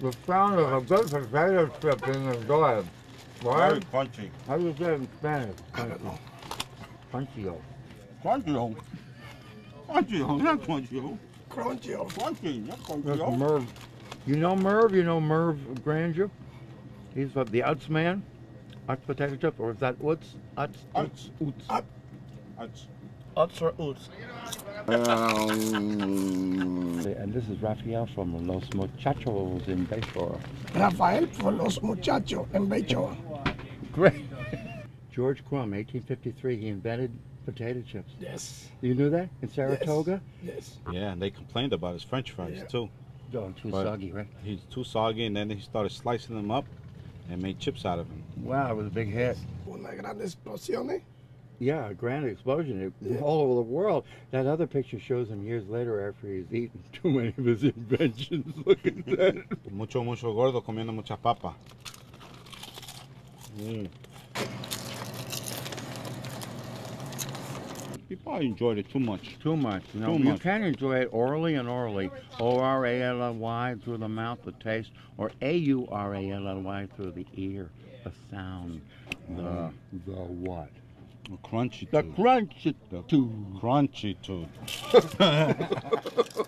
The sound of a good potato chip being enjoyed. Very Right? crunchy. How do you say it in Spanish? I don't. Crunchy. Crunchy. Crunchy, oh. Not crunchy. Crunchy. Crunchy, not crunchy, That's. Merv. You know Merv? You know Merv Granger? He's what, the Utz man? Utz potato chip? Or is that Utz? Utz? Utz. Utz. Utz. That's Uts or oots? Um, and this is Rafael from Los Muchachos in Bayshore. Rafael from los muchachos in Becho. Great. George Crum, 1853, he invented potato chips. Yes. You knew that? In Saratoga? Yes. Yeah, and they complained about his French fries Yeah. too. Oh, too Right. soggy, right? He's too soggy, and then he started slicing them up and made chips out of them. Wow, it was a big hit. Una gran explosión. Yeah, a grand explosion it, all over the world. That other picture shows him years later after he's eaten too many of his inventions. Look at that. Mucho, mucho gordo comiendo mucha papa. Mm. He probably enjoyed it too much. Too much. You know, Too you can enjoy it orally and orally. O R A L L Y through the mouth, the taste, or A U R A L L Y through the ear, the sound, the the what? Crunchy The tooth. The too. crunchy tooth.